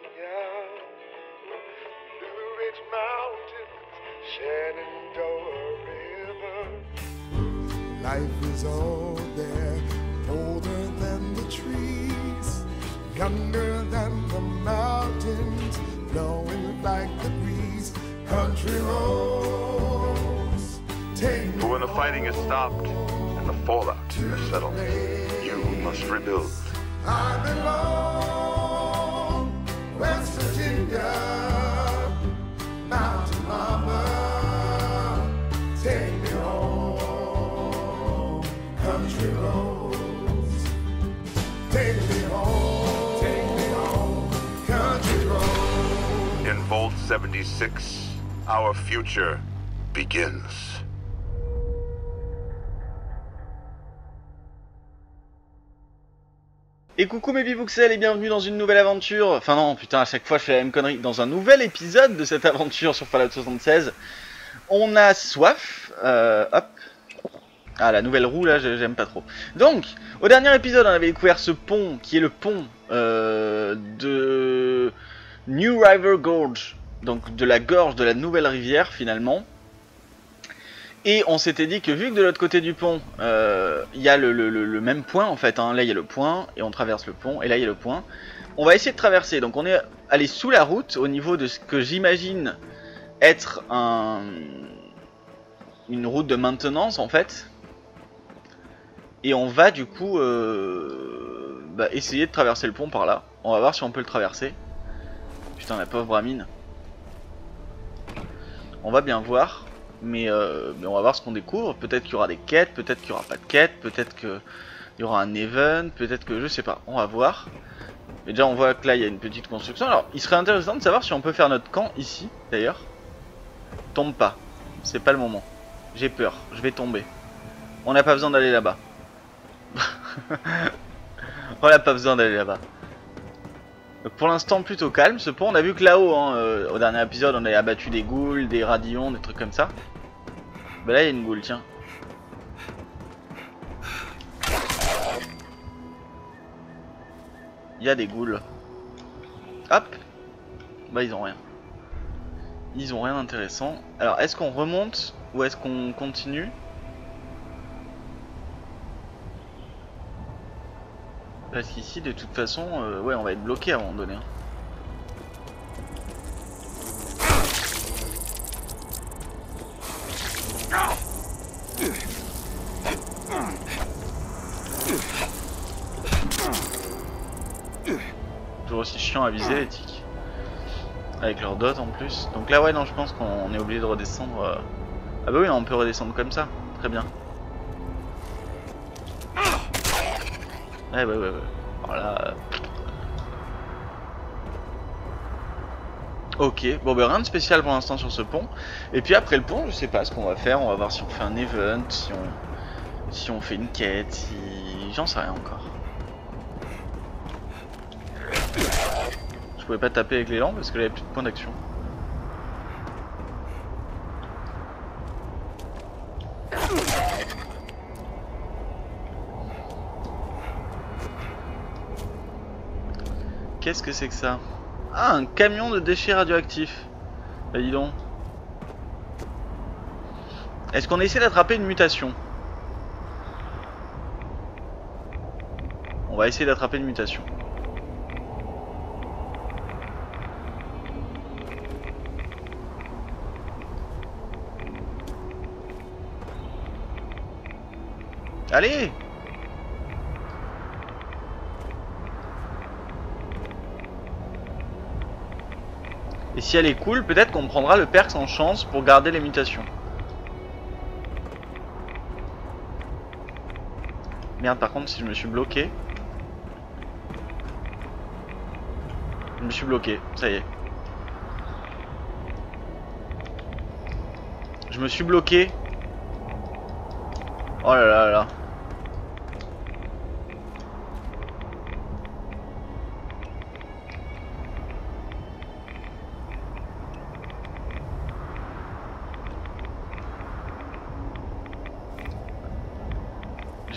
Virginia, Blue Ridge Mountains, Shenandoah River. Life is all there, older than the trees, younger than the mountains, blowing like the breeze. Country roads, But when the fighting has stopped and the fallout has settled, you must rebuild. I belong, 76, our future begins. Et coucou mes bibouxels et bienvenue dans une nouvelle aventure. Enfin non, putain, à chaque fois je fais la même connerie. Dans un nouvel épisode de cette aventure sur Fallout 76. On a soif. Euh, hop. Ah, la nouvelle roue là, j'ai- j'aime pas trop. Donc, au dernier épisode, on avait découvert ce pont qui est le pont euh, de New River Gorge. Donc de la gorge de la nouvelle rivière finalement. Et on s'était dit que vu que de l'autre côté du pont, euh, il y a le, même point en fait, hein. là il y a le point, et on traverse le pont, et là il y a le point. On va essayer de traverser, donc on est allé sous la route, au niveau de ce que j'imagine être un, une route de maintenance en fait. Et on va du coup euh, bah, essayer de traverser le pont par là. On va voir si on peut le traverser. Putain la pauvre Amine. On va bien voir. Mais, euh, mais on va voir ce qu'on découvre. Peut-être qu'il y aura des quêtes, peut-être qu'il n'y aura pas de quêtes, peut-être qu'il y aura un event, peut-être que je sais pas. On va voir. Mais déjà on voit que là il y a une petite construction. Alors il serait intéressant de savoir si on peut faire notre camp ici d'ailleurs. Tombe pas. C'est pas le moment. J'ai peur. Je vais tomber. On n'a pas besoin d'aller là-bas. on n'a pas besoin d'aller là-bas. Pour l'instant plutôt calme ce pont. On a vu que là-haut, hein, euh, au dernier épisode, on avait abattu des ghouls, des radillons, des trucs comme ça. Bah là il y a une goule, tiens. Il y a des ghouls. Hop Bah ils ont rien. Ils ont rien d'intéressant. Alors est-ce qu'on remonte ou est-ce qu'on continue? Parce qu'ici de toute façon, euh, ouais on va être bloqué à un moment donné. hein. À viser les tics. Avec leur dot en plus. Donc là ouais non je pense qu'on est obligé de redescendre. euh. Ah bah oui non, on peut redescendre comme ça. Très bien. Ouais ouais ouais ouais. Voilà. Ok, bon bah rien de spécial pour l'instant sur ce pont. Et puis après le pont, je sais pas ce qu'on va faire. On va voir si on fait un event, si on, si on fait une quête, si... J'en sais rien encore. Pouvais pas taper avec l'élan parce que là il y avait plus de points d'action. Qu'est-ce que c'est que ça? Ah, un camion de déchets radioactifs. Bah dis donc. Est-ce qu'on essaie d'attraper une mutation? On va essayer d'attraper une mutation. Allez Et si elle est cool, peut-être qu'on prendra le perk en chance pour garder les mutations. Merde, par contre, si je me suis bloqué... Je me suis bloqué, ça y est. Je me suis bloqué. Oh là là là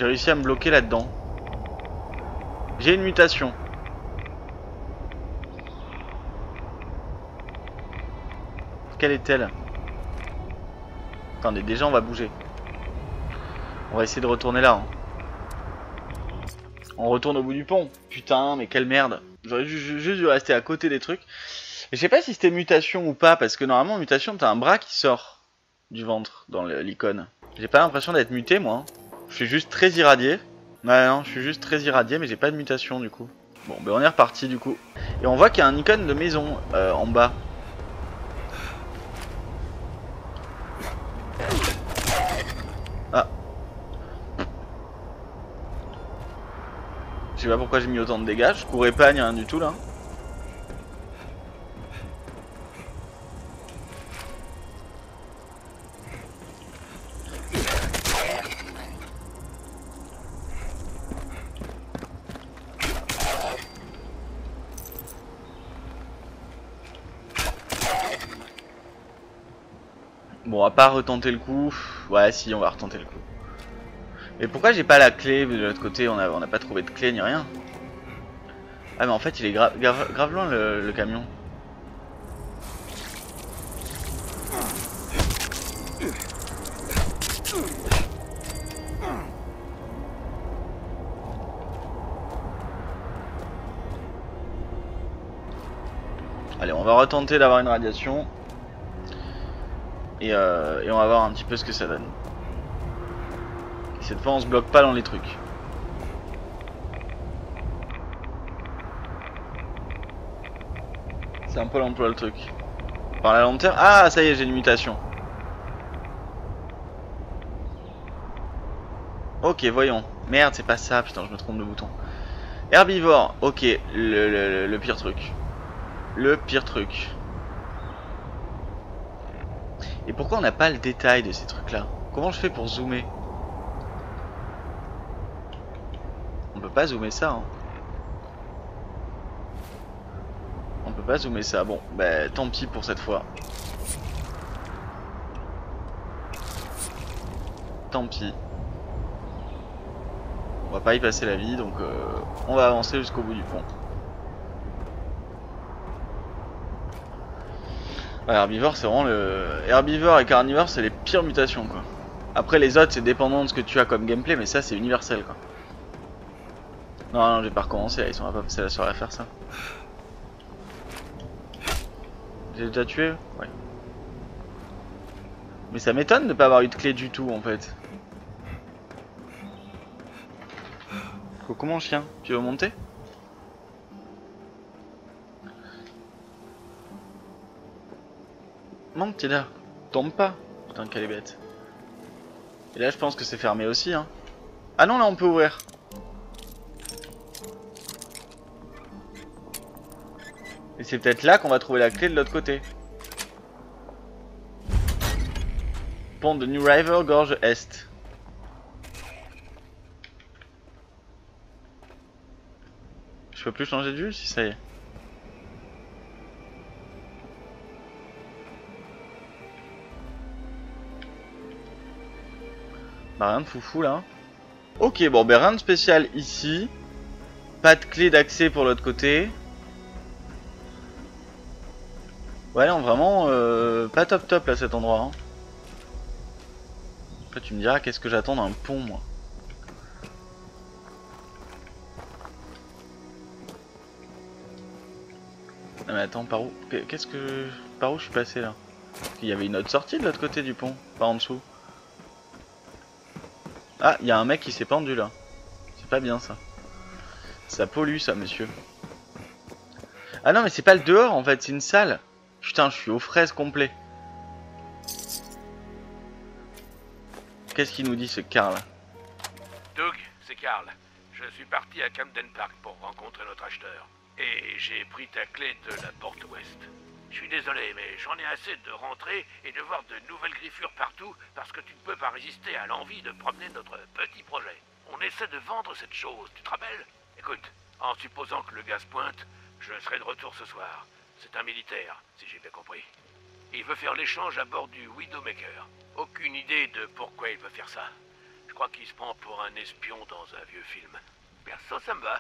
J'ai réussi à me bloquer là-dedans. J'ai une mutation. Quelle est-elle? Attendez, déjà on va bouger. On va essayer de retourner là. Hein. On retourne au bout du pont. Putain, mais quelle merde. J'aurais juste dû rester à côté des trucs. Je sais pas si c'était mutation ou pas, parce que normalement, mutation, t'as un bras qui sort du ventre dans l'icône. J'ai pas l'impression d'être muté, moi. Hein. Je suis juste très irradié. Ouais, non, je suis juste très irradié, mais j'ai pas de mutation du coup. Bon, ben on est reparti du coup. Et on voit qu'il y a un icône de maison euh, en bas. Ah. Je sais pas pourquoi j'ai mis autant de dégâts, je courais pas ni rien du tout là. Pas retenter le coup. Ouais, si, on va retenter le coup. Mais pourquoi j'ai pas la clé de l'autre côté On a, on a pas trouvé de clé ni rien. Ah, mais en fait, il est gra- grave, loin le camion. Allez, on va retenter d'avoir une radiation. Et, euh, et on va voir un petit peu ce que ça donne. Cette fois on se bloque pas dans les trucs. C'est un peu l'emploi le truc. Par la lanterne. Ah ça y est j'ai une mutation. Ok voyons. Merde c'est pas ça, putain je me trompe de bouton. Herbivore, ok, le pire truc. Le pire truc. Et pourquoi on n'a pas le détail de ces trucs là Comment je fais pour zoomer? On peut pas zoomer ça hein. On peut pas zoomer ça, bon, bah tant pis pour cette fois. Tant pis. On va pas y passer la vie, donc euh, on va avancer jusqu'au bout du pont. Ouais, herbivore, c'est vraiment le. Herbivore et carnivore, c'est les pires mutations quoi. Après, les autres, c'est dépendant de ce que tu as comme gameplay, mais ça, c'est universel quoi. Non, non, je vais pas recommencer là, ils sont pas passés la soirée à faire ça. J'ai déjà tué Ouais. Mais ça m'étonne de pas avoir eu de clé du tout en fait. Mon chien, tu veux monter? Monte, t'es là. Tombe pas. Putain, qu'elle est bête. Et là, je pense que c'est fermé aussi, hein. Ah non, là, on peut ouvrir. Et c'est peut-être là qu'on va trouver la clé de l'autre côté. Pont de New River, gorge Est. Je peux plus changer de vue si ça y est. Rien de foufou là. Ok bon ben rien de spécial ici. Pas de clé d'accès pour l'autre côté. Ouais non vraiment euh, pas top top là cet endroit. hein. Après tu me diras qu'est-ce que j'attends d'un pont moi. Ah mais attends par où Qu'est-ce que par où je suis passé là? Il y avait une autre sortie de l'autre côté du pont, pas en dessous. Ah, il y a un mec qui s'est pendu là. C'est pas bien ça. Ça pollue ça, monsieur. Ah non, mais c'est pas le dehors en fait, c'est une salle. Putain, je suis aux fraises complet. Qu'est-ce qu'il nous dit ce Karl? Doug, c'est Karl. Je suis parti à Camden Park pour rencontrer notre acheteur. Et j'ai pris ta clé de la porte ouest. Je suis désolé, mais j'en ai assez de rentrer et de voir de nouvelles griffures partout parce que tu ne peux pas résister à l'envie de promener notre petit projet. On essaie de vendre cette chose, tu te rappelles? Écoute, en supposant que le gaz pointe, je serai de retour ce soir. C'est un militaire, si j'ai bien compris. Il veut faire l'échange à bord du Widowmaker. Aucune idée de pourquoi il veut faire ça. Je crois qu'il se prend pour un espion dans un vieux film. Perso, ça me va.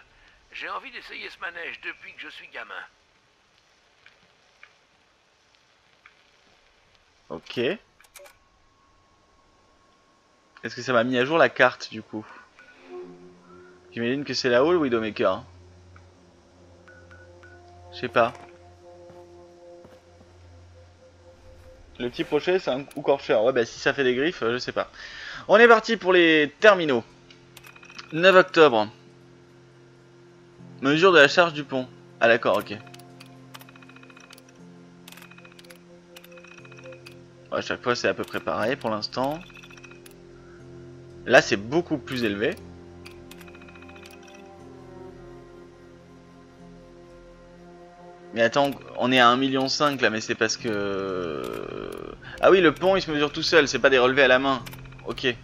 J'ai envie d'essayer ce manège depuis que je suis gamin. Ok. Est-ce que ça m'a mis à jour la carte du coup? J'imagine que c'est là-haut le Widowmaker. hein. Je sais pas. Le petit crochet c'est un coup corcher. Ouais bah si ça fait des griffes, je sais pas. On est parti pour les terminaux. 9 octobre. Mesure de la charge du pont. Ah d'accord, ok. À chaque fois c'est à peu près pareil pour l'instant. Là c'est beaucoup plus élevé. Mais attends, on est à 1,5 million là, mais c'est parce que... Ah oui, le pont il se mesure tout seul, c'est pas des relevés à la main. Ok. Oui,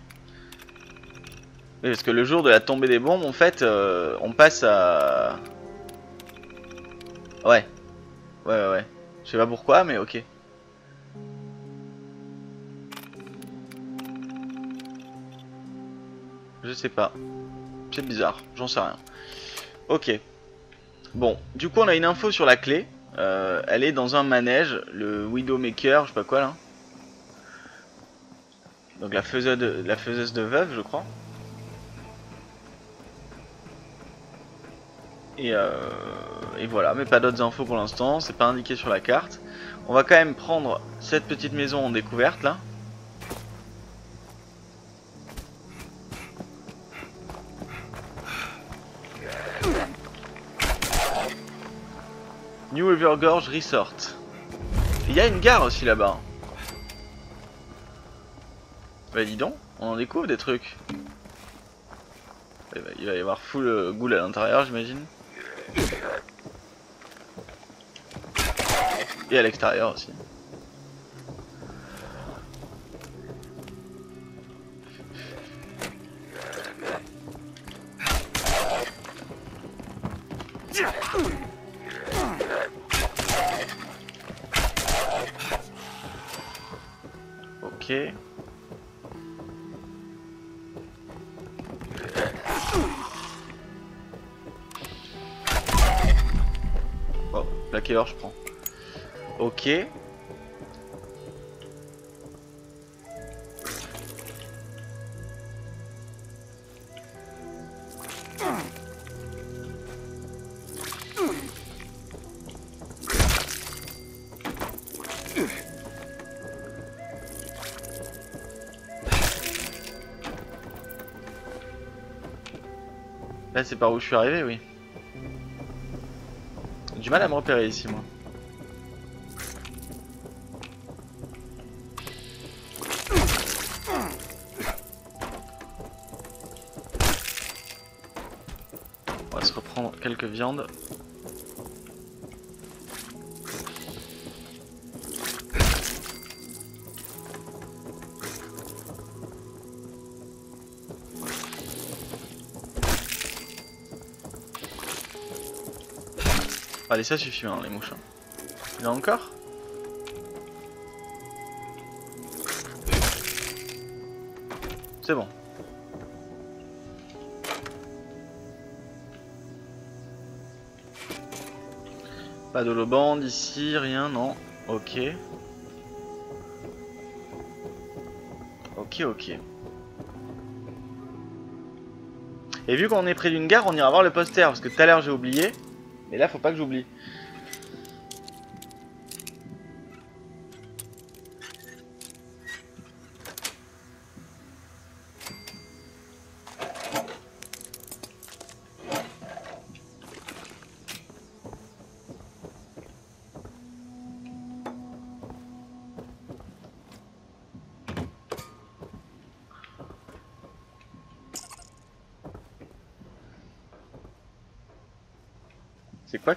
parce que le jour de la tombée des bombes, en fait, euh, on passe à... Ouais. Ouais, ouais, ouais. Je sais pas pourquoi, mais ok. Je sais pas. C'est bizarre, j'en sais rien. Ok. Bon, du coup on a une info sur la clé. Euh, elle est dans un manège, le Widowmaker, je sais pas quoi là. Donc la faiseuse de, la de veuve, je crois. Et, euh, et voilà, mais pas d'autres infos pour l'instant, c'est pas indiqué sur la carte. On va quand même prendre cette petite maison en découverte là. River Gorge Resort. Il y a une gare aussi là-bas. Bah dis donc, on en découvre des trucs. Il va y avoir full euh, goule à l'intérieur j'imagine. Et à l'extérieur aussi. Par où je suis arrivé, oui. Du mal à me repérer ici, moi. On va se reprendre quelques viandes. Allez, ça suffit, hein, les mouches. hein. Il a encore? C'est bon. Pas d'holobande ici, rien, non. Ok. Ok, ok. Et vu qu'on est près d'une gare, on ira voir le poster, parce que tout à l'heure j'ai oublié. Mais là, faut pas que j'oublie.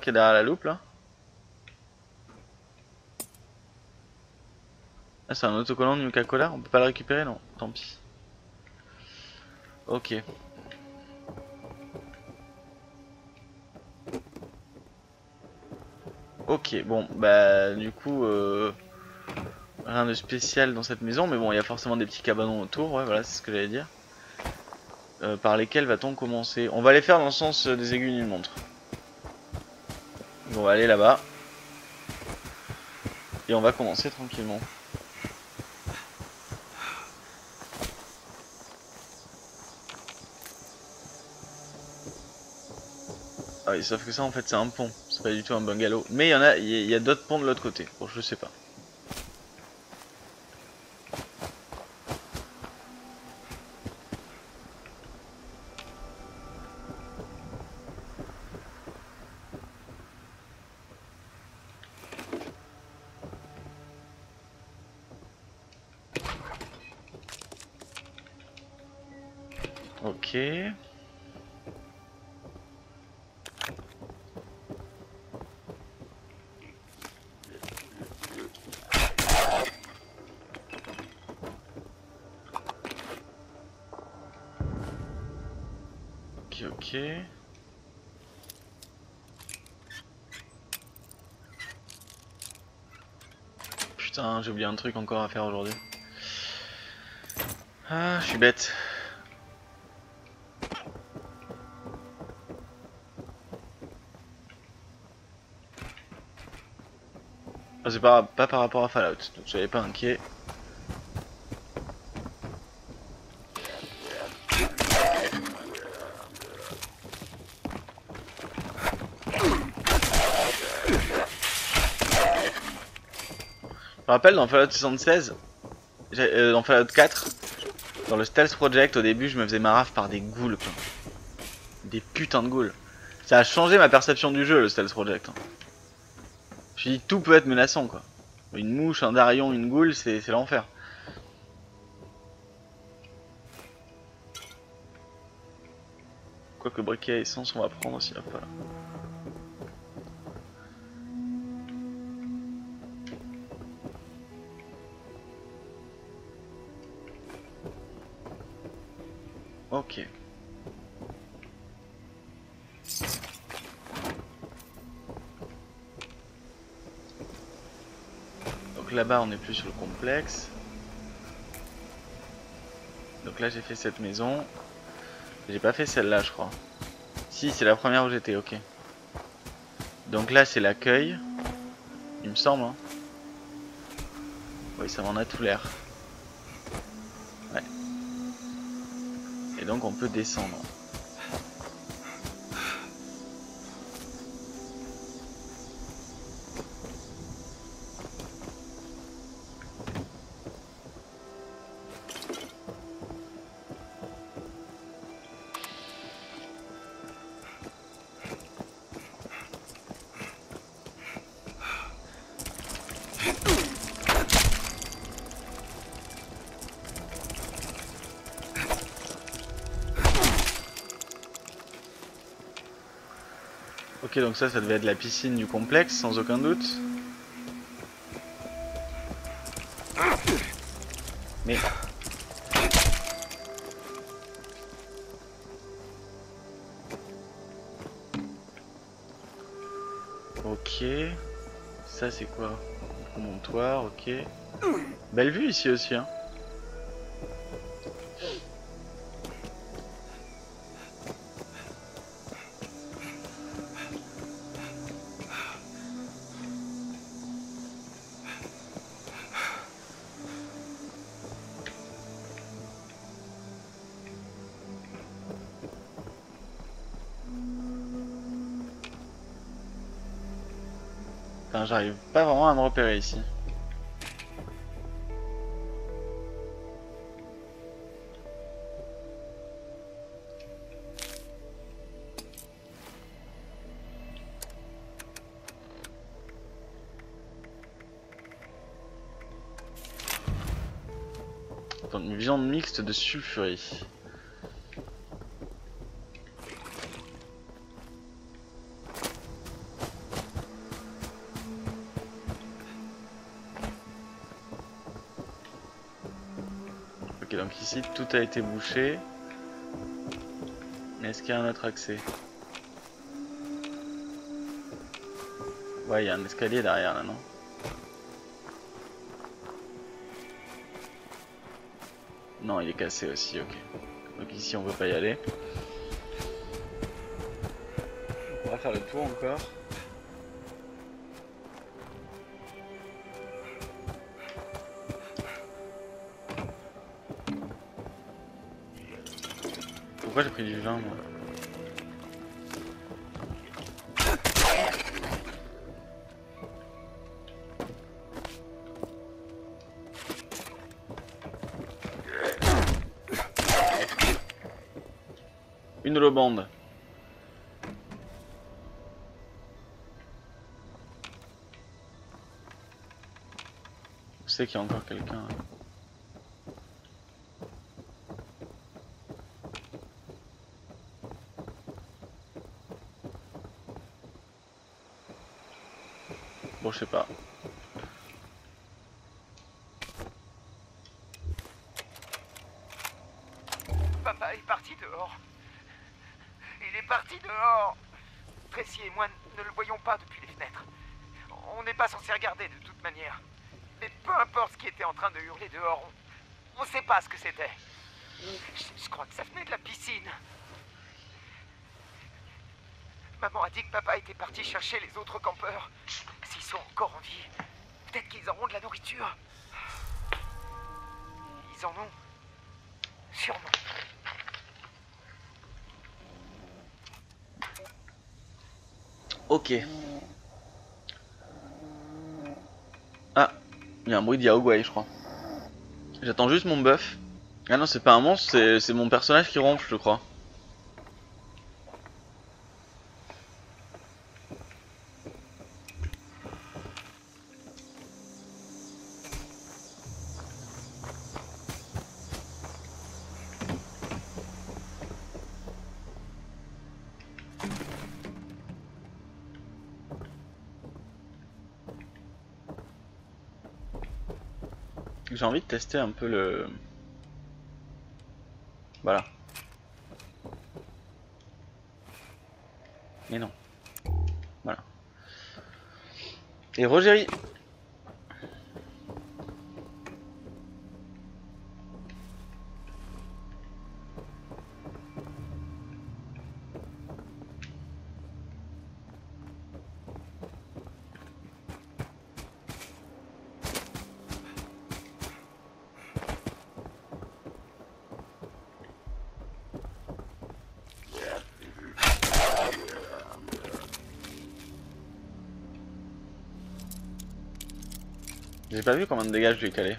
Qui est derrière la loupe là Ah c'est un autocollant de Nuka-Cola, on peut pas le récupérer non Tant pis. Ok. Ok, bon, bah du coup, euh, rien de spécial dans cette maison, mais bon, il y a forcément des petits cabanons autour, ouais, voilà, c'est ce que j'allais dire. Euh, par lesquels va-t-on commencer? On va les faire dans le sens euh, des aiguilles d'une montre on va aller là-bas. Et on va commencer tranquillement. Ah oui, sauf que ça en fait c'est un pont, c'est pas du tout un bungalow. Mais il y en a, il y a, a d'autres ponts de l'autre côté, bon je sais pas. J'ai oublié un truc encore à faire aujourd'hui. Ah, je suis bête. Ah, C'est pas, pas par rapport à Fallout, donc soyez pas inquiet. Me rappelle dans Fallout 76, j'ai- euh, dans Fallout 4, dans le Stealth Project au début je me faisais ma raf par des ghouls quoi. Des putains de ghouls. Ça a changé ma perception du jeu le Stealth Project. hein. Je me suis dit tout peut être menaçant quoi. Une mouche, un darion, une goule, c'est l'enfer. Quoique briquet à essence on va prendre aussi hop là. Donc là-bas on est plus sur le complexe. Donc là j'ai fait cette maison. J'ai pas fait celle-là je crois. Si c'est la première où j'étais, ok. Donc là c'est l'accueil. Il me semble. Hein. Oui ça m'en a tout l'air. Ouais. Et donc on peut descendre. Donc ça, ça devait être la piscine du complexe, sans aucun doute. Mais... Ok. Ça, c'est quoi? Montoir, ok. Belle vue ici aussi, hein. J'arrive pas vraiment à me repérer ici. Une viande mixte de sulfurie. Tout a été bouché. Est-ce qu'il y a un autre accès? Ouais, il y a un escalier derrière là, non? Non, il est cassé aussi, ok. Donc ici on peut pas y aller. On va faire le tour encore. Pourquoi j'ai pris du vin moi Une lobande. Je qu'il y a encore quelqu'un. Hein. Peu importe ce qui était en train de hurler dehors, on ne sait pas ce que c'était. Je, crois que ça venait de la piscine. Maman a dit que papa était parti chercher les autres campeurs. S'ils sont encore en vie, peut-être qu'ils auront de la nourriture. Ils en ont. Sûrement. Ok. Ah, il y a un bruit de Yaogway, je crois. J'attends juste mon buff. Ah non, c'est pas un monstre, c'est- c'est mon personnage qui ronfle, je crois. J'ai envie de tester un peu le... Voilà. Mais non. Voilà. Et Rogéry J'ai pas vu combien de dégâts je lui ai calé.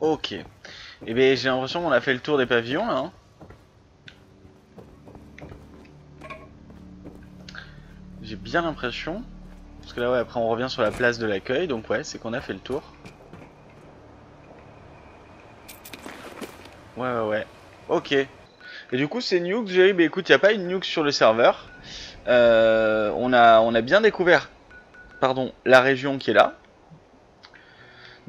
Ok. Et bien j'ai l'impression qu'on a fait le tour des pavillons là. hein. J'ai bien l'impression. Parce que là ouais après on revient sur la place de l'accueil donc ouais c'est qu'on a fait le tour. Ouais ouais ouais. Ok. Et du coup c'est Nuke, j'ai bah écoute y a pas une Nuke sur le serveur. Euh, on, a, on a bien découvert pardon, la région qui est là.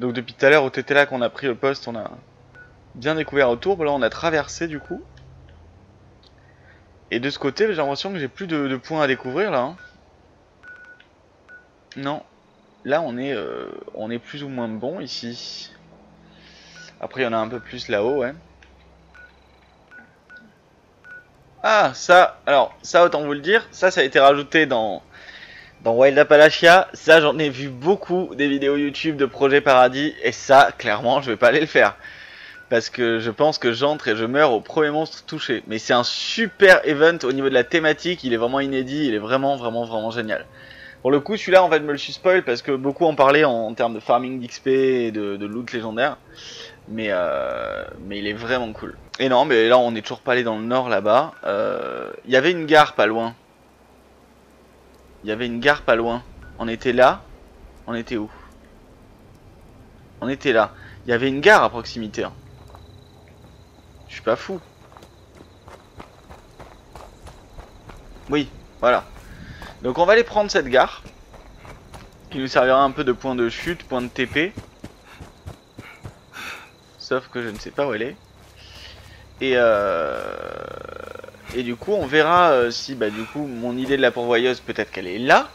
Donc depuis tout à l'heure où t'étais là qu'on a pris le poste on a bien découvert autour. Là on a traversé du coup. Et de ce côté j'ai l'impression que j'ai plus de, de points à découvrir là. hein. Non. Là, on est, euh, on est plus ou moins bon ici. Après, il y en a un peu plus là-haut, ouais. Ah, ça, alors, ça, autant vous le dire, ça, ça a été rajouté dans, dans Wild Appalachia. Ça, j'en ai vu beaucoup des vidéos YouTube de Projet Paradis. Et ça, clairement, je vais pas aller le faire. Parce que je pense que j'entre et je meurs au premier monstre touché. Mais c'est un super event au niveau de la thématique. Il est vraiment inédit. Il est vraiment, vraiment, vraiment génial. Pour le coup, celui-là, en fait, me le spoil parce que beaucoup en parlaient en, termes de farming d'XP et de, loot légendaire. Mais, euh, mais il est vraiment cool. Et non, mais là, on est toujours pas allé dans le nord là-bas. Euh, Il y avait une gare pas loin. Il y avait une gare pas loin. On était là. On était où? On était là. Il y avait une gare à proximité. hein. Je suis pas fou. Oui, voilà. Donc on va aller prendre cette gare. Qui nous servira un peu de point de chute, point de TP. Sauf que je ne sais pas où elle est. Et euh... Et du coup on verra euh, si bah du coup mon idée de la pourvoyeuse peut-être qu'elle est là.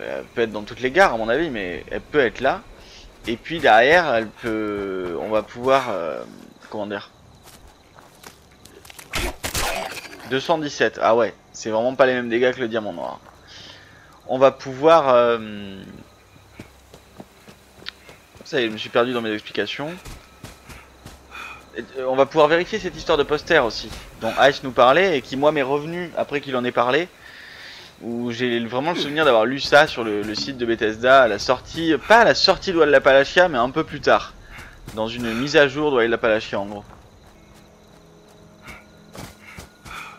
Euh, Elle peut être dans toutes les gares à mon avis mais elle peut être là. Et puis derrière elle peut... On va pouvoir... euh, Comment dire 217, ah ouais, c'est vraiment pas les mêmes dégâts que le diamant noir on va pouvoir... euh, Ça y est, je me suis perdu dans mes explications. euh, on va pouvoir vérifier cette histoire de poster aussi, dont Ice nous parlait et qui moi m'est revenu après qu'il en ait parlé. Où j'ai vraiment le souvenir d'avoir lu ça sur le, site de Bethesda à la sortie, pas à la sortie de l'Appalachia, mais un peu plus tard. Dans une mise à jour de l'Appalachia en gros.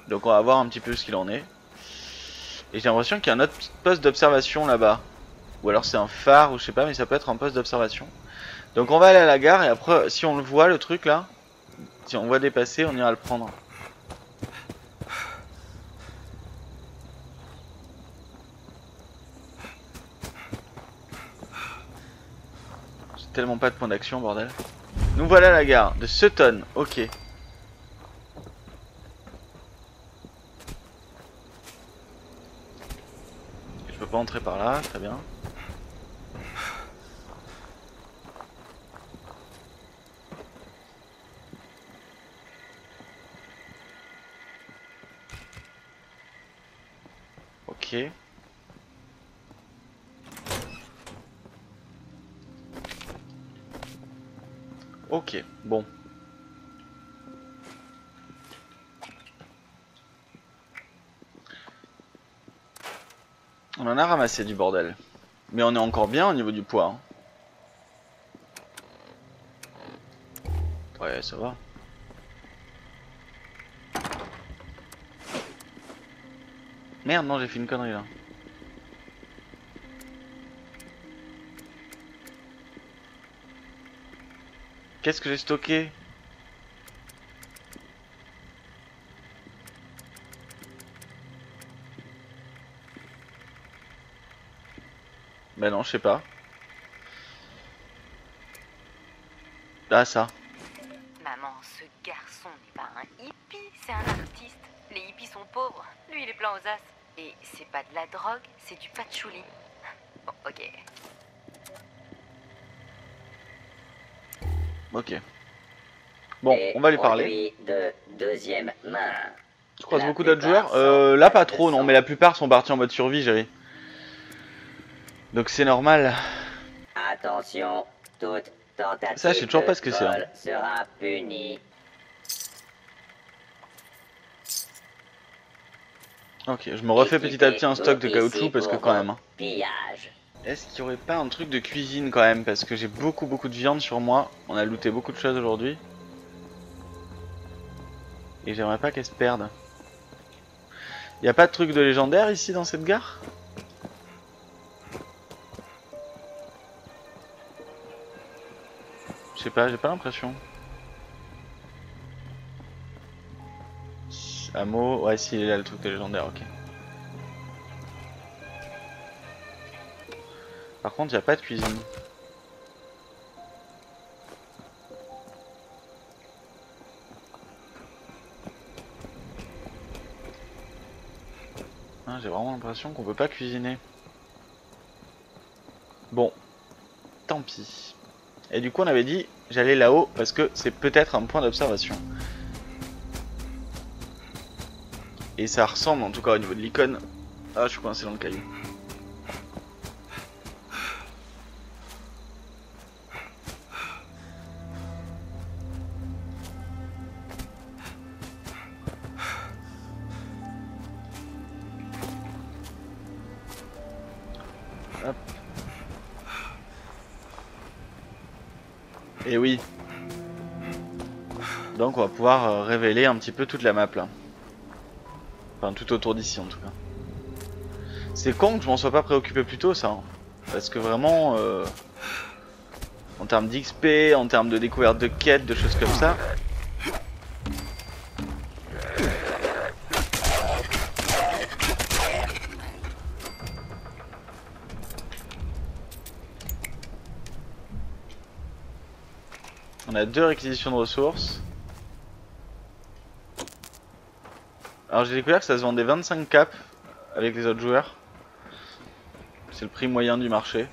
Donc on va voir un petit peu ce qu'il en est. Et j'ai l'impression qu'il y a un autre poste d'observation là-bas. Ou alors c'est un phare ou je sais pas, mais ça peut être un poste d'observation. Donc on va aller à la gare et après, si on le voit le truc là, si on voit dépasser, on ira le prendre. J'ai tellement pas de points d'action, bordel. Nous voilà à la gare de Sutton, ok. Je peux pas entrer par là, très bien. Ok. Ok, bon. On en a ramassé du bordel. Mais on est encore bien au niveau du poids. hein. Ouais, ça va. Merde, non, j'ai fait une connerie là. Qu'est-ce que j'ai stocké? Bah non, je sais pas. Ah ça. Maman, ce garçon n'est pas un hippie, c'est un artiste. Les hippies sont pauvres, lui il est plein aux as. Et c'est pas de la drogue, c'est du patchouli. Bon, ok. Ok. Bon, on va lui parler. de deuxième main. Tu croises La beaucoup d'autres joueurs euh, Là, pas trop, non, mais la plupart sont partis en mode survie, Jerry. Donc c'est normal. Attention, toute tentative Ça, je sais toujours pas ce que c'est, hein. vol sera punie. Ok, je me refais petit à petit un stock de caoutchouc parce que quand même. hein. Pillage. Est-ce qu'il y aurait pas un truc de cuisine quand même? Parce que j'ai beaucoup beaucoup de viande sur moi. On a looté beaucoup de choses aujourd'hui. Et j'aimerais pas qu'elle se perde. Y a pas de truc de légendaire ici dans cette gare? Je sais pas, j'ai pas l'impression. Hameau, ouais si il est là le truc de légendaire, ok. Par contre, il a pas de cuisine. Ah, J'ai vraiment l'impression qu'on peut pas cuisiner. Bon, tant pis. Et du coup, on avait dit j'allais là-haut parce que c'est peut-être un point d'observation. Et ça ressemble en tout cas au niveau de l'icône. Ah, je suis coincé dans le caillou. Pouvoir euh, révéler un petit peu toute la map là. Enfin tout autour d'ici en tout cas. C'est con que je m'en sois pas préoccupé plus tôt ça. hein. Parce que vraiment, euh, en termes d'XP, en termes de découverte de quêtes, de choses comme ça. On a deux réquisitions de ressources. Alors j'ai découvert que ça se vendait 25 caps avec les autres joueurs. C'est le prix moyen du marché.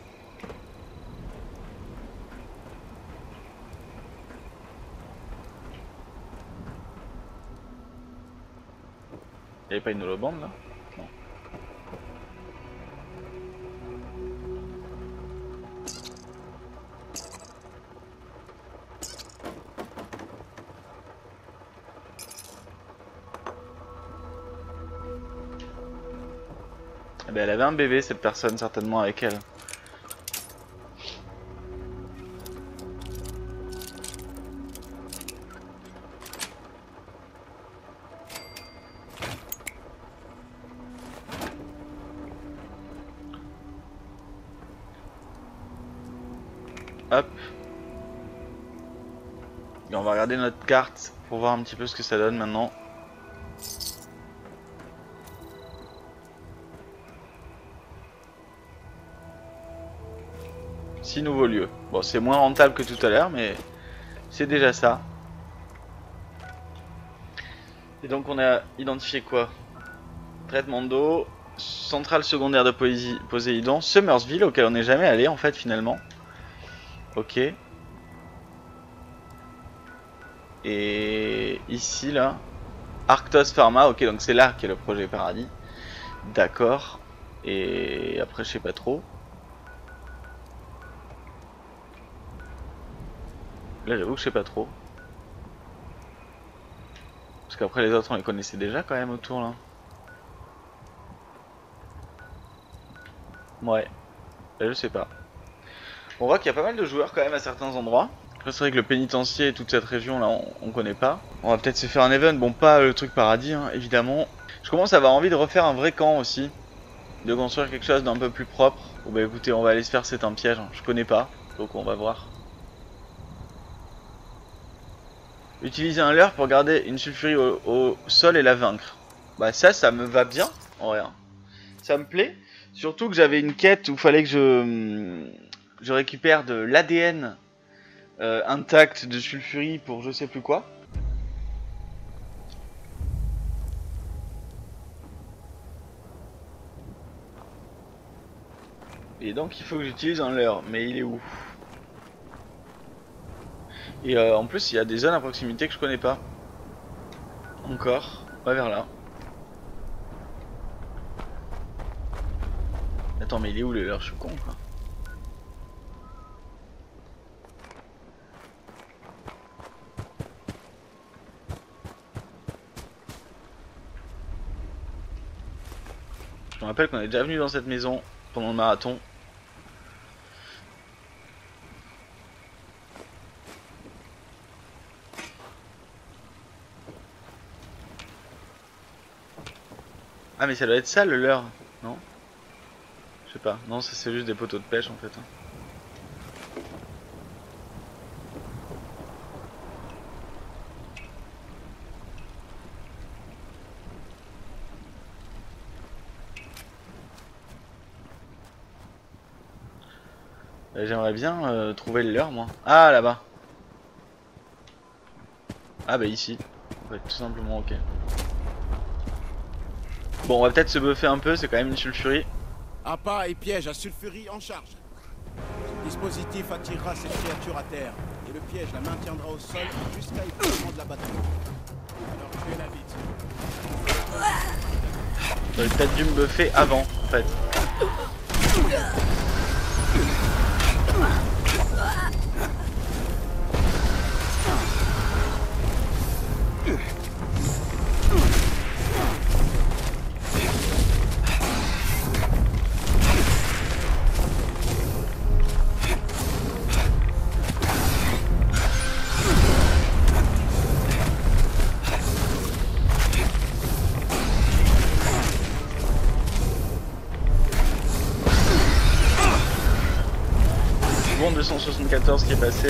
Il avait pas une holobande là? Avait un bébé cette personne certainement avec elle. Hop. Et on va regarder notre carte pour voir un petit peu ce que ça donne maintenant. Six nouveaux lieux. Bon, c'est moins rentable que tout à l'heure, mais c'est déjà ça. Et donc on a identifié quoi? Traitement d'eau, centrale secondaire de Poésie- Poséidon, Summersville, auquel on n'est jamais allé en fait finalement. Ok. Et ici là, Arctos Pharma, ok donc c'est là qu'est le projet Paradis. D'accord. Et après je sais pas trop. Là j'avoue que je sais pas trop. Parce qu'après les autres on les connaissait déjà quand même autour là. Ouais. Là je sais pas. On voit qu'il y a pas mal de joueurs quand même à certains endroits. Après, C'est vrai que le pénitencier et toute cette région là on, on connaît pas. On va peut-être se faire un event, bon pas le truc paradis hein, évidemment. Je commence à avoir envie de refaire un vrai camp aussi. De construire quelque chose d'un peu plus propre. Bon bah écoutez on va aller se faire c'est un piège, hein. je connais pas. Donc on va voir. Utiliser un leurre pour garder une sulfurie au, sol et la vaincre. Bah ça, ça me va bien, en vrai. hein. Ça me plaît. Surtout que j'avais une quête où fallait que je, je récupère de l'ADN euh, intact de sulfurie pour je sais plus quoi. Et donc il faut que j'utilise un leurre, mais il est où? Et euh, en plus il y a des zones à proximité que je connais pas. Encore, on va vers là. Attends mais il est où le leurre Je suis con quoi? Je me rappelle qu'on est déjà venu dans cette maison pendant le marathon. Ah mais ça doit être ça le leurre, non? Je sais pas, non c'est juste des poteaux de pêche en fait. hein. Euh, J'aimerais bien euh, trouver le leurre moi. Ah là-bas. Ah bah ici. Ouais, tout simplement ok. Bon, on va peut-être se buffer un peu, c'est quand même une sulfurie. Appât et piège à sulfurie en charge. Ce dispositif attirera cette créature à terre et le piège la maintiendra au sol jusqu'à épuisement de la batterie. Alors tuez-la vite. J'aurais peut-être dû me buffer avant, en fait. 274 qui est passé.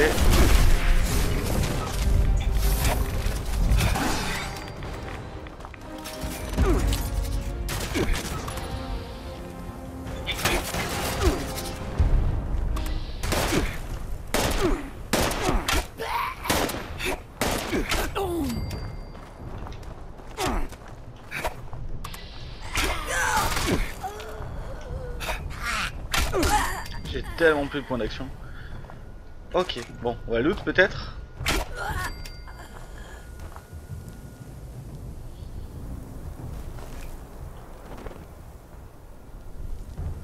J'ai tellement plus de points d'action. Ok, bon, on va loot peut-être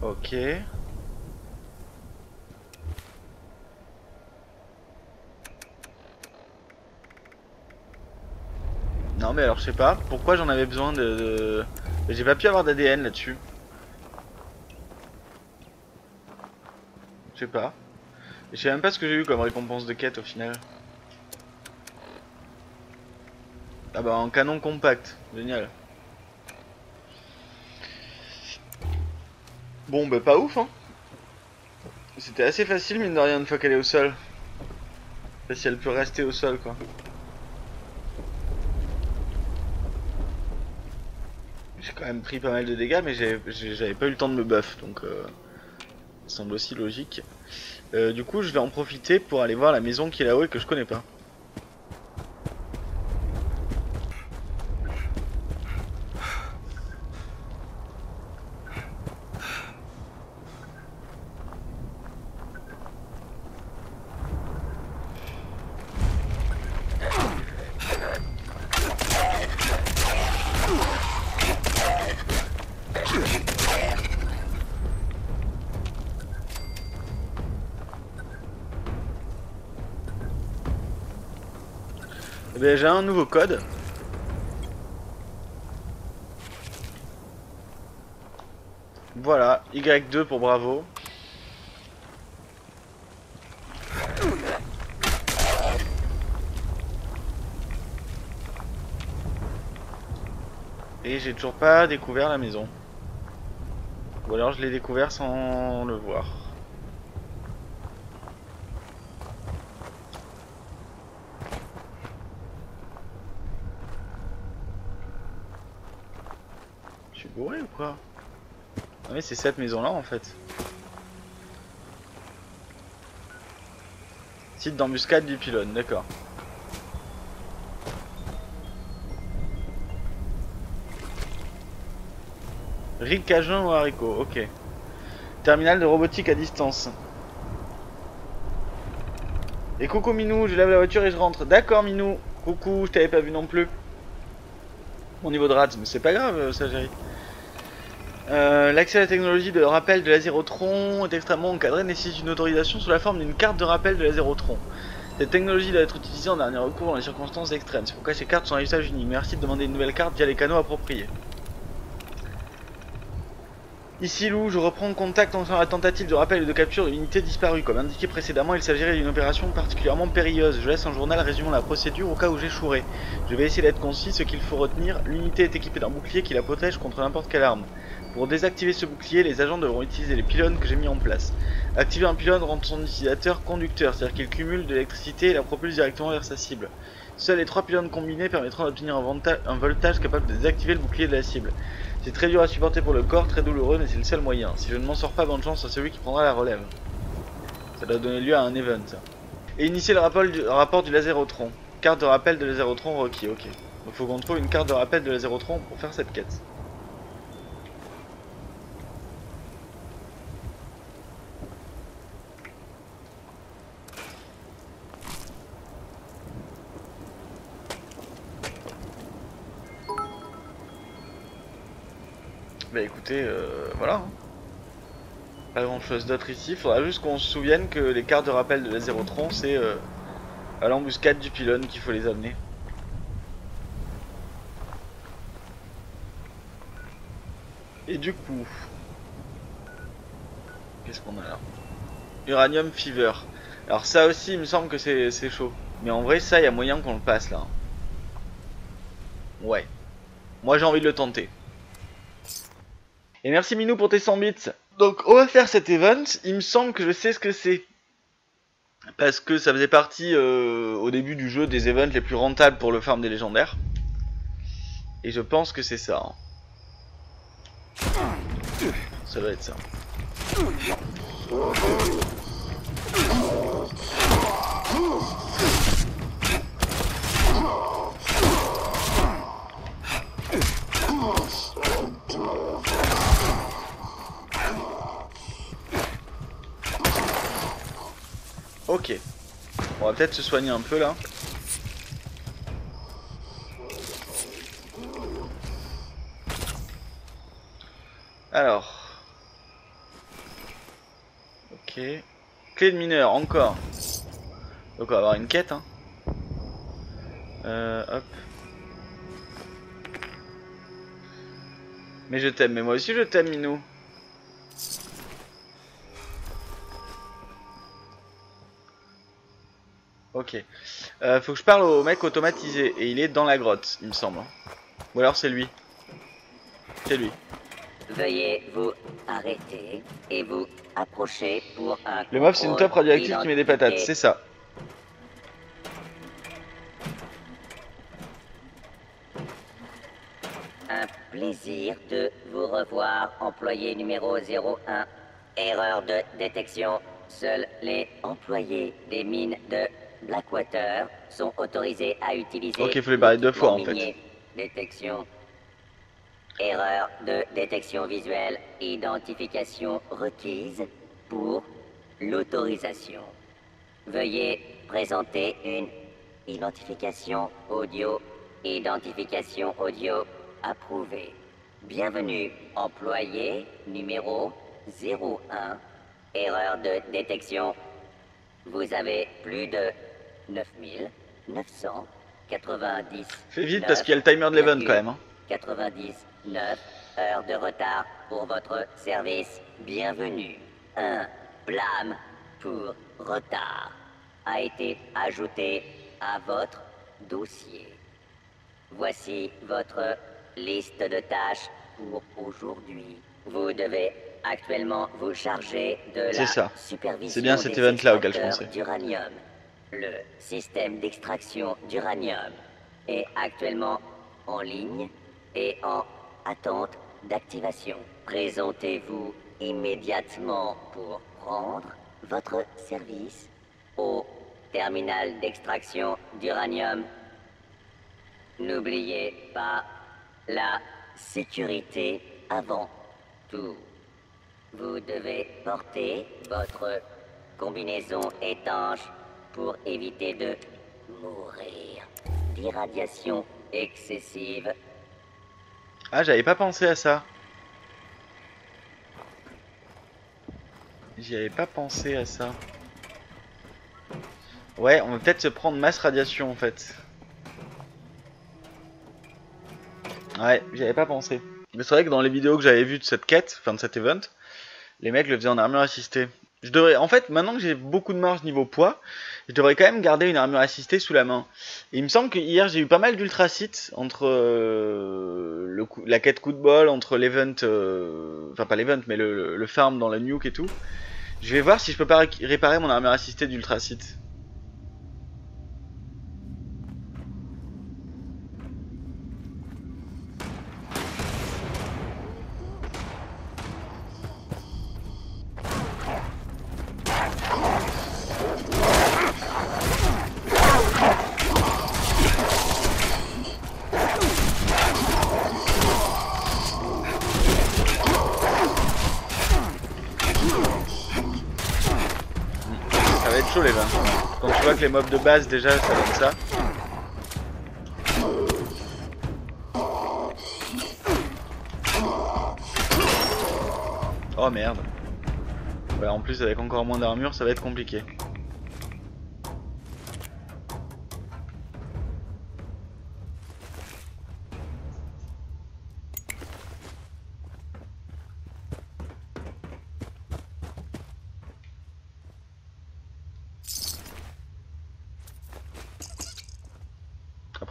Ok. Non mais alors je sais pas, pourquoi j'en avais besoin de... de... J'ai pas pu avoir d'ADN là-dessus. Je sais pas. Je sais même pas ce que j'ai eu comme récompense de quête au final. Ah bah un canon compact, génial. Bon bah pas ouf hein. C'était assez facile mine de rien une fois qu'elle est au sol. Enfin, si elle peut rester au sol quoi. J'ai quand même pris pas mal de dégâts mais j'avais pas eu le temps de me buff donc euh, ça semble aussi logique. Euh, du coup je vais en profiter pour aller voir la maison qui est là-haut et que je connais pas. Eh j'ai un nouveau code. Voilà, Y2 pour bravo. Et j'ai toujours pas découvert la maison. Ou alors je l'ai découvert sans le voir. Je suis bourré ou quoi Mais c'est cette maison là en fait. Site d'embuscade du pylône, d'accord. Rick Cajun ou haricot, ok. Terminal de robotique à distance. Et coucou Minou, je lave la voiture et je rentre. D'accord Minou, coucou, je t'avais pas vu non plus. Mon niveau de rats, mais c'est pas grave, euh, ça gérer. Euh, L'accès à la technologie de rappel de l'azérotron est extrêmement encadré, nécessite une autorisation sous la forme d'une carte de rappel de l'azérotron. Cette technologie doit être utilisée en dernier recours dans les circonstances extrêmes. C'est pourquoi ces cartes sont à usage unique. Merci de demander une nouvelle carte via les canaux appropriés. Ici Lou, je reprends contact en la tentative de rappel et de capture de l'unité disparue. Comme indiqué précédemment, il s'agirait d'une opération particulièrement périlleuse. Je laisse un journal résumant la procédure au cas où j'échouerais. Je vais essayer d'être concis, ce qu'il faut retenir, l'unité est équipée d'un bouclier qui la protège contre n'importe quelle arme. Pour désactiver ce bouclier, les agents devront utiliser les pylônes que j'ai mis en place. Activer un pylône rend son utilisateur conducteur, c'est-à-dire qu'il cumule de l'électricité et la propulse directement vers sa cible. Seuls les trois pylônes combinés permettront d'obtenir un, volta- un voltage capable de désactiver le bouclier de la cible. C'est très dur à supporter pour le corps, très douloureux, mais c'est le seul moyen. Si je ne m'en sors pas, bonne chance à celui qui prendra la relève. Ça doit donner lieu à un event. Et initier le rapport du, rapport du. Carte de rappel de lasérotron requis, ok. Donc faut qu'on trouve une carte de rappel de lasérotron pour faire cette quête. Bah écoutez, euh, voilà. hein. Pas grand chose d'autre ici. Faudra juste qu'on se souvienne que les cartes de rappel de la Zérotron, c'est euh, à l'embuscade du pylône qu'il faut les amener. Et du coup, qu'est-ce qu'on a là? Uranium Fever. Alors ça aussi, il me semble que c'est c'est chaud. Mais en vrai, ça, il y a moyen qu'on le passe là. Ouais. Moi, j'ai envie de le tenter. Et merci Minou pour tes 100 bits. Donc on va faire cet event, il me semble que je sais ce que c'est. Parce que ça faisait partie euh, au début du jeu des events les plus rentables pour le farm des légendaires. Et je pense que c'est ça. hein. Ça doit être ça. Ok. On va peut-être se soigner un peu là. Alors. Ok. Clé de mineur, encore. Donc on va avoir une quête. Hein. Euh, hop. Mais je t'aime, mais moi aussi je t'aime, Minou. Ok. Euh, faut que je parle au mec automatisé et il est dans la grotte, il me semble. Ou alors c'est lui. C'est lui. Veuillez vous arrêter et vous approcher pour un Le mob c'est une top radioactive qui met des patates, c'est ça. Un plaisir de vous revoir, employé numéro 01. Erreur de détection. Seuls les employés des mines de Blackwater sont autorisés à utiliser. Ok, faut les barrer deux fois, en fait. Détection. Erreur de détection visuelle. Identification requise pour l'autorisation. Veuillez présenter une identification audio. Identification audio approuvée. Bienvenue, employé numéro 01. Erreur de détection. Vous avez plus de 9990. Fais vite parce qu'il y a le timer de l'event quand même. hein. 99 heures de retard pour votre service. Bienvenue. Un blâme pour retard a été ajouté à votre dossier. Voici votre liste de tâches pour aujourd'hui. Vous devez actuellement vous charger de la ça. supervision C'est bien cet des event-là auquel je pensais. d'uranium. Le système d'extraction d'uranium est actuellement en ligne et en attente d'activation. Présentez-vous immédiatement pour prendre votre service au terminal d'extraction d'uranium. N'oubliez pas la sécurité avant tout. Vous devez porter votre combinaison étanche pour éviter de mourir d'irradiation excessive. Ah, j'avais pas pensé à ça. J'y avais pas pensé à ça. Ouais, on va peut-être se prendre masse radiation en fait. Ouais, j'y avais pas pensé. Mais c'est vrai que dans les vidéos que j'avais vues de cette quête, enfin de cet event, les mecs le faisaient en armure assistée. Je devrais, en fait, maintenant que j'ai beaucoup de marge niveau poids, je devrais quand même garder une armure assistée sous la main. Et il me semble que hier j'ai eu pas mal d'ultracites entre euh, la quête coup de bol, entre l'event, euh, enfin pas l'event, mais le, farm dans la nuke et tout. Je vais voir si je peux pas ré- réparer mon armure assistée d'ultracite. Base déjà ça donne ça. Oh merde. En plus avec encore moins d'armure ça va être compliqué.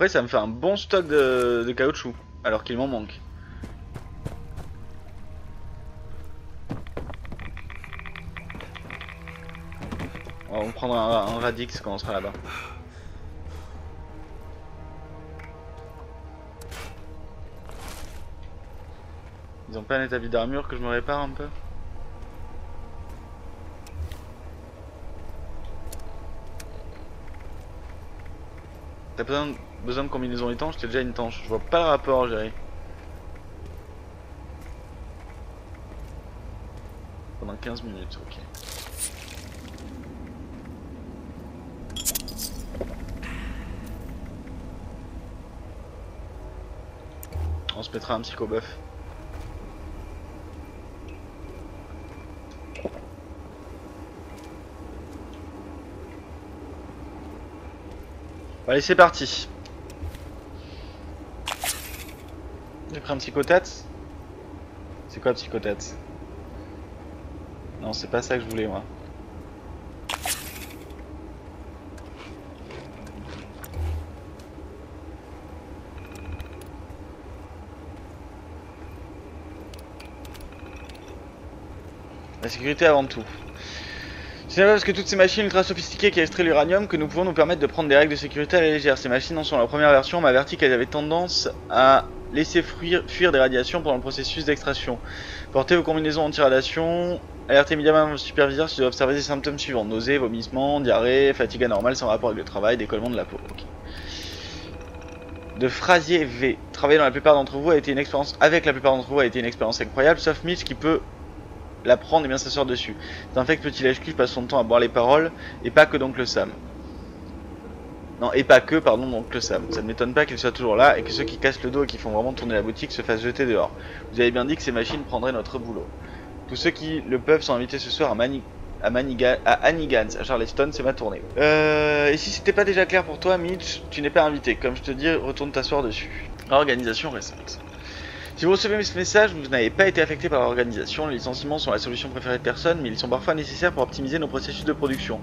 Après ça me fait un bon stock de, caoutchouc alors qu'il m'en manque. On va prendre un, un radix quand on sera là-bas. Ils ont pas un établi d'armure que je me répare un peu? T'as besoin, besoin de combinaison étanche T'as déjà une tanche. Je vois pas le rapport, Jerry. Pendant 15 minutes, ok. On se mettra un psychobuff. allez, c'est parti. J'ai pris un psychotate. C'est quoi psychotate Non, c'est pas ça que je voulais, moi. La sécurité avant tout. Ce n'est pas parce que toutes ces machines ultra sophistiquées qui extraient l'uranium que nous pouvons nous permettre de prendre des règles de sécurité à la légère. Ces machines, en sont la première version, m'a averti qu'elles avaient tendance à laisser fuir, des radiations pendant le processus d'extraction. Portez vos combinaisons anti-radiation, alertez immédiatement vos superviseurs si vous observez les symptômes suivants nausées, vomissements, diarrhée, fatigue anormale sans rapport avec le travail, décollement de la peau. De Frasier V. Travailler dans la plupart d'entre vous a été une expérience avec la plupart d'entre vous a été une expérience incroyable, sauf Mitch qui peut la prendre et bien s'asseoir dessus. C'est fait que Petit Lèche-Cul passe son temps à boire les paroles, et pas que donc le Sam. Non, et pas que, pardon, donc le Sam. Ça ne m'étonne pas qu'il soit toujours là, et que ceux qui cassent le dos et qui font vraiment tourner la boutique se fassent jeter dehors. Vous avez bien dit que ces machines prendraient notre boulot. Tous ceux qui le peuvent sont invités ce soir à Mani... À, Maniga... à Annie Gans, à Charleston, c'est ma tournée. Euh, et si c'était pas déjà clair pour toi, Mitch, tu n'es pas invité. Comme je te dis, retourne t'asseoir dessus. Organisation récente. Si vous recevez ce message, vous n'avez pas été affecté par l'organisation. Les licenciements sont la solution préférée de personne, mais ils sont parfois nécessaires pour optimiser nos processus de production.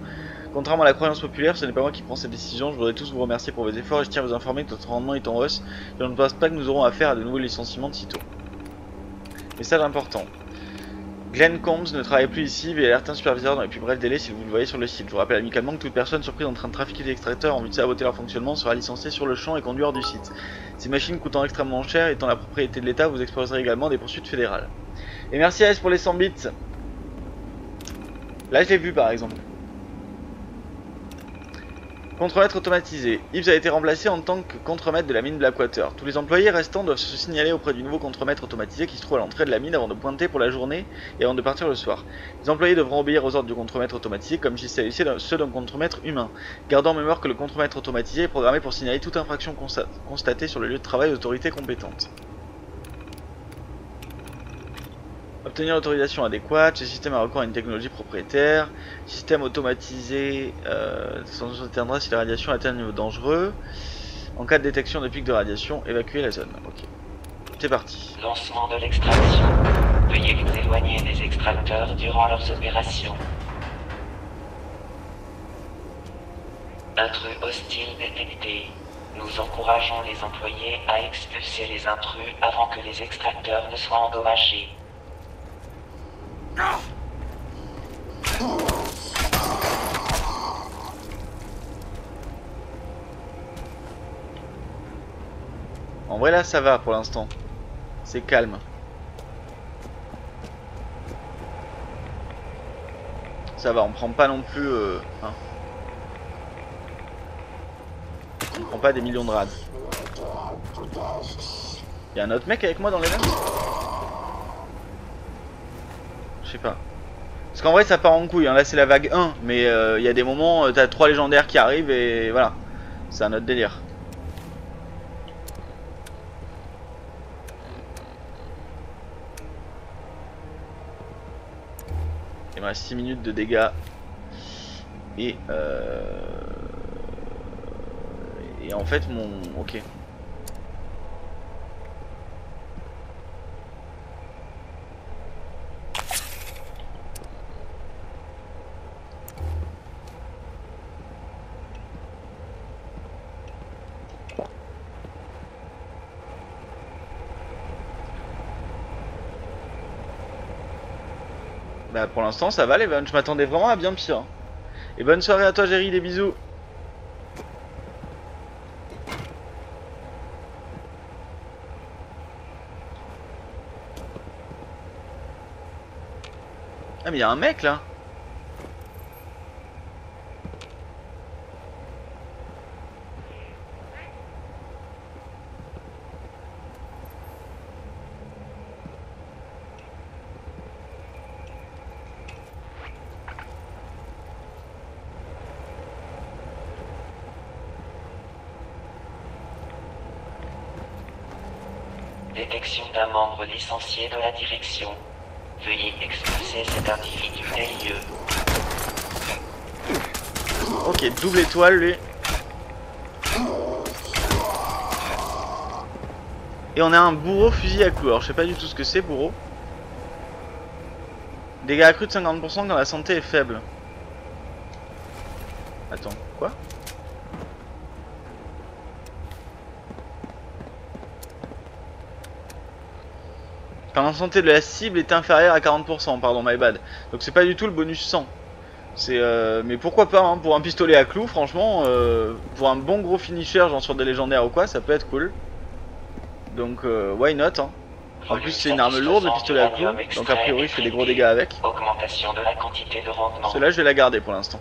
Contrairement à la croyance populaire, ce n'est pas moi qui prends cette décision. Je voudrais tous vous remercier pour vos efforts et je tiens à vous informer que notre rendement est en hausse. Je ne pense pas que nous aurons affaire à de nouveaux licenciements de sitôt. Message important. Glenn Combs ne travaille plus ici, mais alerte un superviseur dans les plus brefs délais si vous le voyez sur le site. Je vous rappelle amicalement que toute personne surprise en train de trafiquer des extracteurs en vue de saboter leur fonctionnement sera licenciée sur le champ et conduite hors du site. Ces machines coûtant extrêmement cher, étant la propriété de l'État, vous exposerez également des poursuites fédérales. Et merci à S pour les 100 bits. Là, je l'ai vu par exemple. Contremaître automatisé. Yves a été remplacé en tant que contremaître de la mine Blackwater. Tous les employés restants doivent se signaler auprès du nouveau contremaître automatisé qui se trouve à l'entrée de la mine avant de pointer pour la journée et avant de partir le soir. Les employés devront obéir aux ordres du contremaître automatisé comme s'il s'agissait ceux d'un contremaître humain. Gardant en mémoire que le contremaître automatisé est programmé pour signaler toute infraction consta constatée sur le lieu de travail aux autorités compétentes. Obtenir l'autorisation adéquate, ce système a recours à une technologie propriétaire, système automatisé euh, s'éteindra si la radiation atteint un niveau dangereux. En cas de détection de pic de radiation, évacuer la zone. Ok. C'est parti. Lancement de l'extraction. Veuillez vous éloigner des extracteurs durant leurs opérations. Intrus hostile détecté. Nous encourageons les employés à expulser les intrus avant que les extracteurs ne soient endommagés. En vrai là ça va pour l'instant. C'est calme. Ça va, on prend pas non plus... Euh, hein. On prend pas des millions de rats. Y'a un autre mec avec moi dans les mêmes Je sais pas. Parce qu'en vrai ça part en couille, hein. là c'est la vague 1, mais il euh, y a des moments, euh, t'as trois légendaires qui arrivent et voilà. C'est un autre délire. Il me reste 6 minutes de dégâts. Et euh... Et en fait mon... Ok. Bah pour l'instant ça va les je m'attendais vraiment à bien pire. Et bonne soirée à toi Jerry, des bisous. Ah mais il y a un mec là Détection d'un membre licencié de la direction. Veuillez expulser cet individu des lieux. Ok, double étoile lui. Et on a un bourreau fusil à clous. Alors je sais pas du tout ce que c'est bourreau. Dégâts accrus de 50% quand la santé est faible. Attends, quoi? Enfin, la santé de la cible est inférieure à 40%, pardon, my bad. Donc c'est pas du tout le bonus 100. C'est euh, mais pourquoi pas hein, pour un pistolet à clous franchement euh, pour un bon gros finisher genre sur des légendaires ou quoi ça peut être cool. Donc euh, why not hein. En plus c'est une arme lourde le pistolet à clous donc a priori je fais des gros dégâts avec. Celle-là je vais la garder pour l'instant.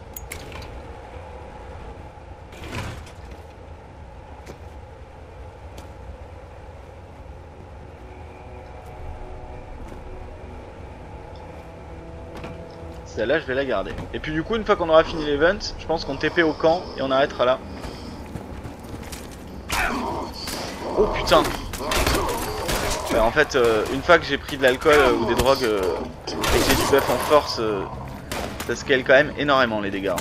Celle-là, je vais la garder. Et puis du coup, une fois qu'on aura fini l'event, je pense qu'on TP au camp et on arrêtera là. Oh putain Ouais, En fait, euh, une fois que j'ai pris de l'alcool euh, ou des drogues euh, et que j'ai du buff en force, ça scale quand même énormément les dégâts.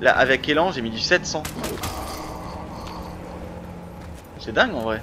Là, avec élan, j'ai mis du 700. C'est dingue en vrai.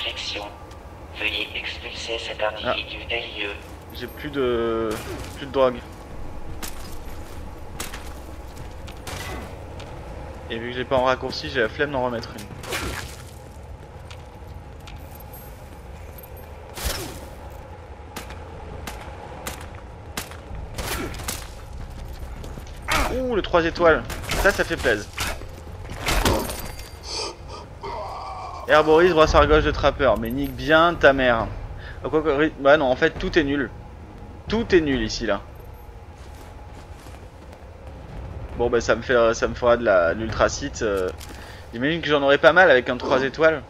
Veuillez expulser cet individu des lieux. J'ai plus de. plus de drogue. Et vu que j'ai pas en raccourci, j'ai la flemme d'en remettre une. Ouh, le 3 étoiles. Ça, ça fait plaisir. Herboris, brassard gauche de trappeur. Mais nique bien ta mère. Ah, Bah non, en fait, tout est nul. Tout est nul ici, là. Bon, bah ça me, fait, ça me fera de l'ultracite. euh. J'imagine que j'en aurais pas mal avec un 3 étoiles.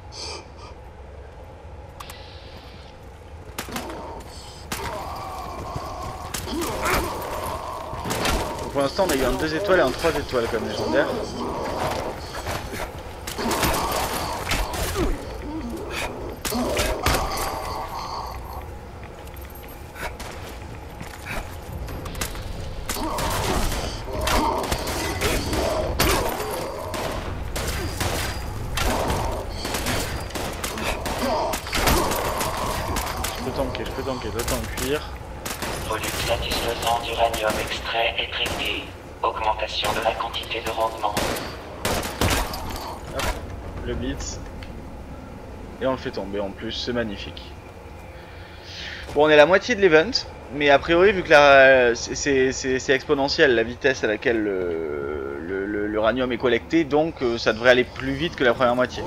Pour l'instant, on a eu un 2 étoiles et un 3 étoiles comme légendaire. Je peux tanker, je peux tanker, toi t'es en cuir. Volume satisfaisant d'uranium extrait et traité. Augmentation de la quantité de rendement. le blitz. Et on le fait tomber en plus, c'est magnifique. Bon, on est à la moitié de l'event, mais a priori, vu que c'est- exponentiel la vitesse à laquelle le- le- l'uranium est collecté, donc euh, ça devrait aller plus vite que la première moitié.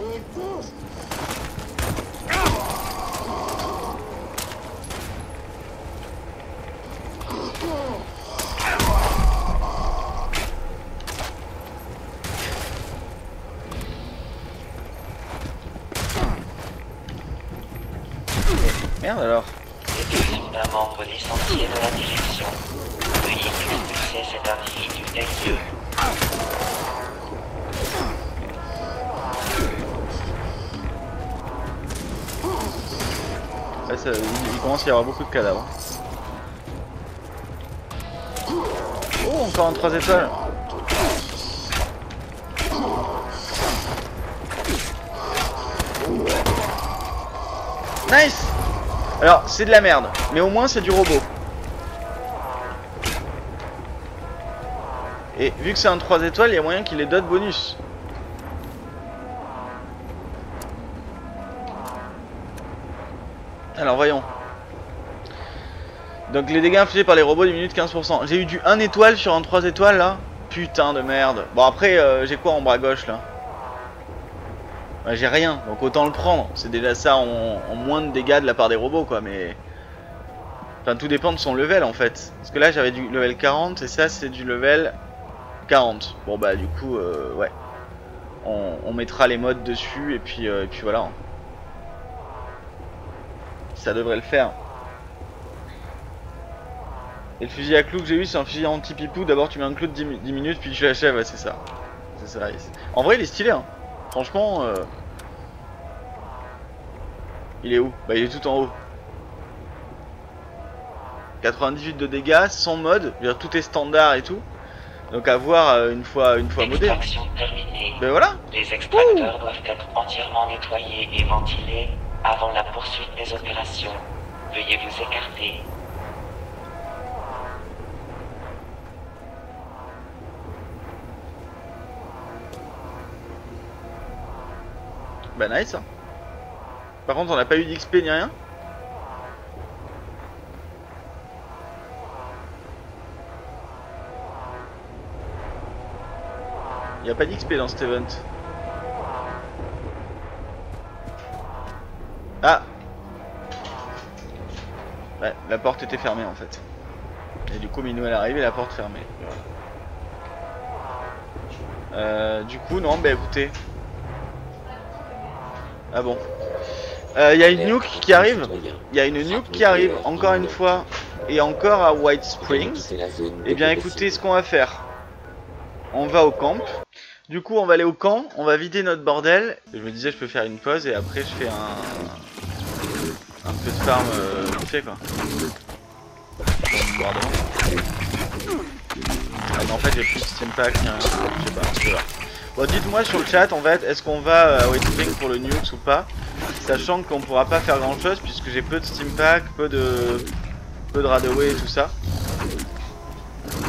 Beaucoup de cadavres. Oh, encore un 3 étoiles. Nice Alors, c'est de la merde, mais au moins c'est du robot. Et vu que c'est un 3 étoiles, il y a moyen qu'il ait d'autres bonus. Donc les dégâts infligés par les robots diminuent de 15%. J'ai eu du 1 étoile sur un 3 étoiles là Putain de merde. Bon après euh, j'ai quoi en bras gauche là? Ouais, J'ai rien, donc autant le prendre. C'est déjà ça en, moins de dégâts de la part des robots quoi, mais... Enfin tout dépend de son level en fait. Parce que là j'avais du level 40 et ça c'est du level 40. Bon bah du coup euh, ouais. On, mettra les modes dessus et puis, euh, et puis voilà. Ça devrait le faire. Et le fusil à clou que j'ai eu, c'est un fusil anti-pipou. D'abord, tu mets un clou de 10, mi- 10 minutes, puis tu l'achèves, ouais, c'est ça. C'est ça. En vrai, il est stylé, hein. Franchement, euh, il est où? Bah, il est tout en haut. 98 de dégâts, sans mode, je veux dire, tout est standard et tout. Donc à voir euh, une fois, une fois modé. hein. Ben voilà. Les extracteurs doivent être entièrement nettoyés et ventilés avant la poursuite des opérations. Veuillez vous écarter. Nice. Par contre, on n'a pas eu d'XP ni rien. Il n'y a pas d'XP dans cet event. Ah Ouais, la porte était fermée en fait. Et du coup, Minou elle est arrivée, la porte fermée. Euh, du coup, non, bah écoutez. Ah bon. Il y a une nuke qui arrive. Il y a une nuke qui arrive encore une fois et encore à White Springs. Eh bien écoutez ce qu'on va faire. On va au camp. Du coup on va aller au camp, on va vider notre bordel. Je me disais je peux faire une pause et après je fais un, un peu de farm euh, fait quoi. Ah mais en fait j'ai plus de steam pack, ni rien. je sais pas, je sais pas. Bon dites-moi sur le chat en fait, est-ce qu'on va euh, White Springs pour le nukes ou pas? Sachant qu'on pourra pas faire grand chose puisque j'ai peu de steam pack, peu de peu de radaway et tout ça. Bon,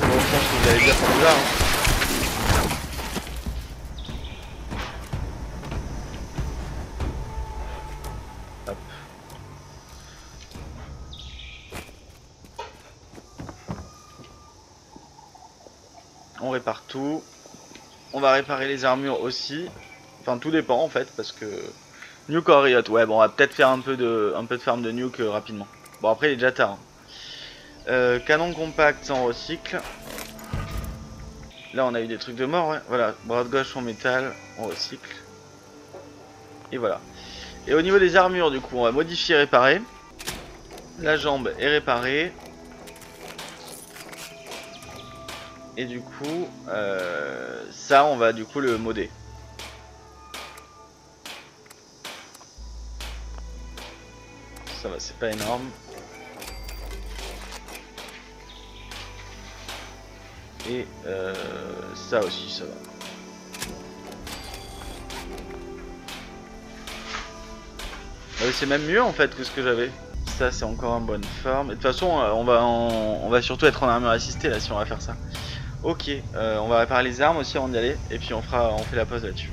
je pense que vous allez dire comme ça. hein. Hop. On va réparer les armures aussi. Enfin, tout dépend en fait, parce que Nuke or Riot. Ouais, bon, on va peut-être faire un peu de, un peu de farm de Nuke euh, rapidement. Bon, après, il est déjà tard. hein. Euh, canon compact sans recycle. Là, on a eu des trucs de mort. Voilà, bras de gauche en métal, on recycle. Et voilà. Et au niveau des armures, du coup, on va modifier réparer. La jambe est réparée. Et du coup, euh, ça, on va du coup le modder. Ça va, c'est pas énorme. Et euh, ça aussi, ça va. Ah c'est même mieux en fait que ce que j'avais. Ça, c'est encore en bonne forme. Et de toute façon, euh, on va, on va surtout être en armure assistée là si on va faire ça. Ok, euh, on va réparer les armes aussi avant d'y aller. Et puis on fera, on fait la pause là-dessus.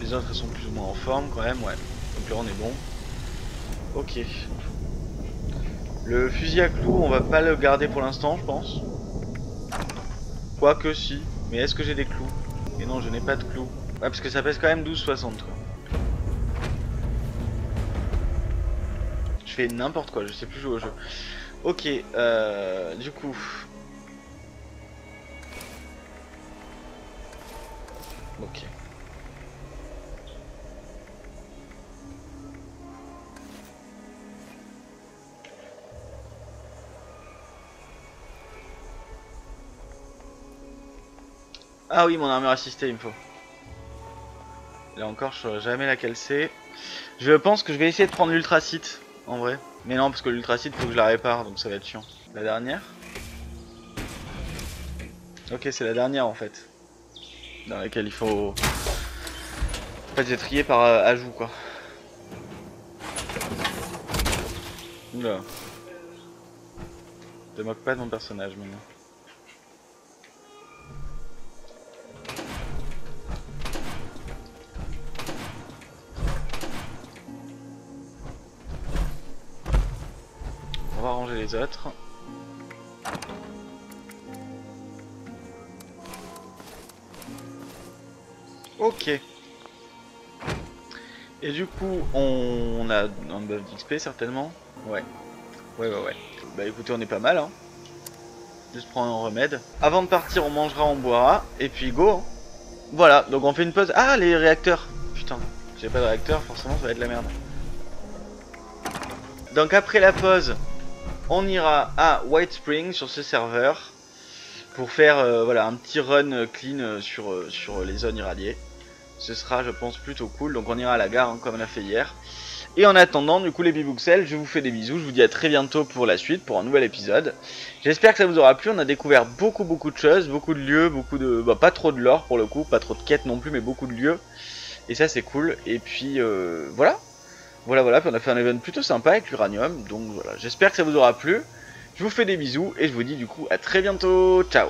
Les autres sont plus ou moins en forme quand même, ouais. Donc là on est bon. Ok. Le fusil à clous, on va pas le garder pour l'instant, je pense. Quoique si. Mais est-ce que j'ai des clous? Et non, je n'ai pas de clous. Ouais, parce que ça pèse quand même 12,60 quoi. Fais n'importe quoi, je sais plus jouer au jeu. Ok, euh, du coup. Ok. Ah oui, mon armure assistée, il me faut. Là encore, je saurais jamais laquelle c'est. Je pense que je vais essayer de prendre l'ultracite, en vrai. Mais non, parce que l'ultracite, faut que je la répare, donc ça va être chiant. La dernière Ok, c'est la dernière, en fait. Dans laquelle il faut... J'ai trié par euh, ajout, quoi. Oula. Te moque pas de mon personnage, maintenant. Les autres. Ok. Et du coup, on a un buff d'XP certainement. Ouais. Ouais, ouais, ouais. Bah écoutez, on est pas mal, hein. Juste prendre un remède. Avant de partir, on mangera, on boira. Et puis go. hein. Voilà, donc on fait une pause. Ah, les réacteurs Putain, j'ai pas de réacteur, forcément ça va être la merde. Donc après la pause, on ira à White Spring sur ce serveur pour faire euh, un petit run clean euh, sur, euh, sur les zones irradiées. Ce sera, je pense, plutôt cool. Donc on ira à la gare hein, comme on a fait hier. Et en attendant, du coup, les Bibuxels, je vous fais des bisous. Je vous dis à très bientôt pour la suite, pour un nouvel épisode. J'espère que ça vous aura plu. On a découvert beaucoup, beaucoup de choses, beaucoup de lieux, beaucoup de. Bah, pas trop de lore pour le coup, pas trop de quêtes non plus, mais beaucoup de lieux. Et ça, c'est cool. Et puis, voilà. Voilà, voilà. Puis on a fait un event plutôt sympa avec l'uranium. Donc voilà, j'espère que ça vous aura plu. Je vous fais des bisous et je vous dis du coup à très bientôt. Ciao